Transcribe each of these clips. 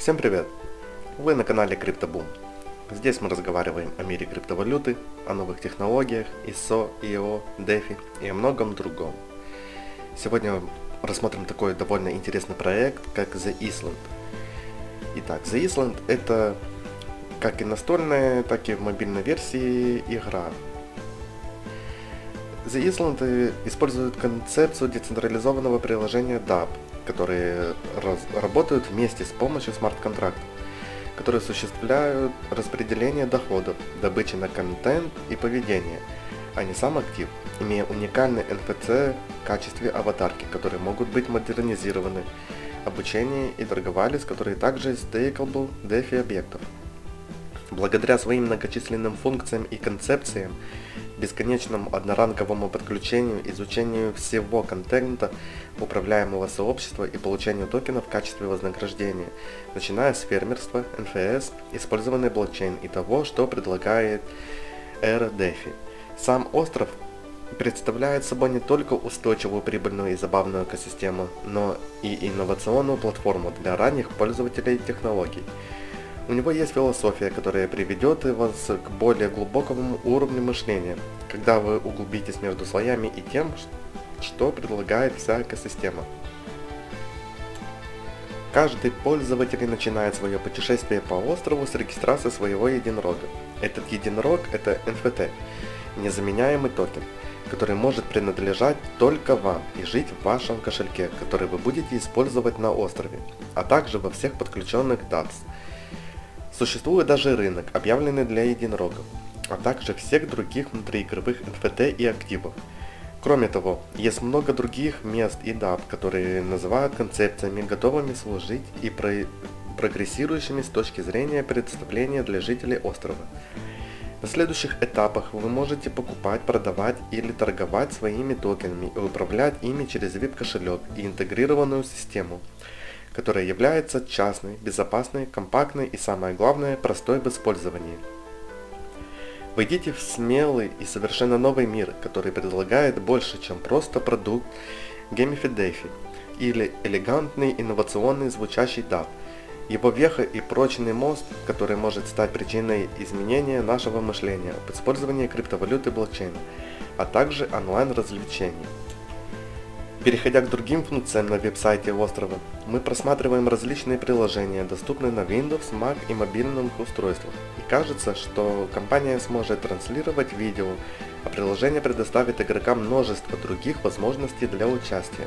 Всем привет! Вы на канале CryptoBoom. Здесь мы разговариваем о мире криптовалюты, о новых технологиях, ISO, IO, DeFi и о многом другом. Сегодня рассмотрим такой довольно интересный проект, как The Island. Итак, The Island это как и настольная, так и в мобильной версии игра. The Island использует концепцию децентрализованного приложения DApp, которые работают вместе с помощью смарт-контрактов, которые осуществляют распределение доходов, добычи на контент и поведение, а не сам актив, имея уникальный NFC в качестве аватарки, которые могут быть модернизированы, обучение и торговались, которые также stakeable DeFi объектов. Благодаря своим многочисленным функциям и концепциям, бесконечному одноранговому подключению, изучению всего контента управляемого сообщества и получению токенов в качестве вознаграждения, начиная с фермерства, НФС, использованный блокчейн и того, что предлагает эра DeFi. Сам остров представляет собой не только устойчивую, прибыльную и забавную экосистему, но и инновационную платформу для ранних пользователей технологий. У него есть философия, которая приведет вас к более глубокому уровню мышления, когда вы углубитесь между слоями и тем, что предлагает вся экосистема. Каждый пользователь начинает свое путешествие по острову с регистрации своего единорога. Этот единорог – это NFT, незаменяемый токен, который может принадлежать только вам и жить в вашем кошельке, который вы будете использовать на острове, а также во всех подключенных DApps – Существует даже рынок, объявленный для единорогов, а также всех других внутриигровых NFT и активов. Кроме того, есть много других мест и дат, которые называют концепциями, готовыми служить и про прогрессирующими с точки зрения представления для жителей острова. На следующих этапах вы можете покупать, продавать или торговать своими токенами и управлять ими через VIP-кошелек и интегрированную систему – которая является частной, безопасной, компактной и самое главное, простой в использовании. Войдите в смелый и совершенно новый мир, который предлагает больше, чем просто продукт Gamifidefi или элегантный инновационный звучащий DAP. Его веха и прочный мост, который может стать причиной изменения нашего мышления об использовании криптовалюты блокчейна, а также онлайн-развлечений. Переходя к другим функциям на веб-сайте острова, мы просматриваем различные приложения, доступные на Windows, Mac и мобильных устройствах. И кажется, что компания сможет транслировать видео, а приложение предоставит игрокам множество других возможностей для участия.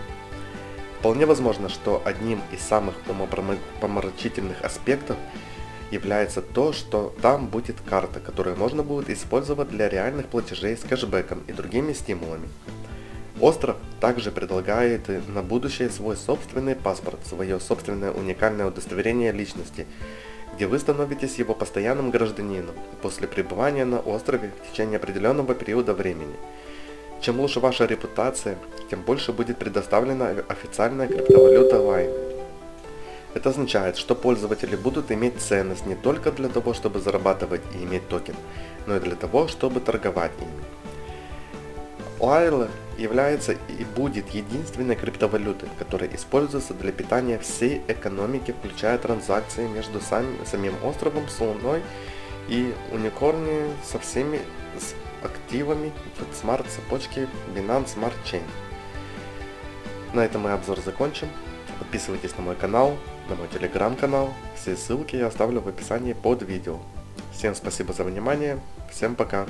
Вполне возможно, что одним из самых умопомрачительных аспектов является то, что там будет карта, которую можно будет использовать для реальных платежей с кэшбэком и другими стимулами. Остров также предлагает на будущее свой собственный паспорт, свое собственное уникальное удостоверение личности, где вы становитесь его постоянным гражданином после пребывания на острове в течение определенного периода времени. Чем лучше ваша репутация, тем больше будет предоставлена официальная криптовалюта Line. Это означает, что пользователи будут иметь ценность не только для того, чтобы зарабатывать и иметь токен, но и для того, чтобы торговать ими. Лайла является и будет единственной криптовалютой, которая используется для питания всей экономики, включая транзакции между сами, самим островом с Луной и уникорни со всеми активами в смарт-цепочке Binance Smart Chain. На этом мы обзор закончим. Подписывайтесь на мой канал, на мой телеграм-канал. Все ссылки я оставлю в описании под видео. Всем спасибо за внимание. Всем пока.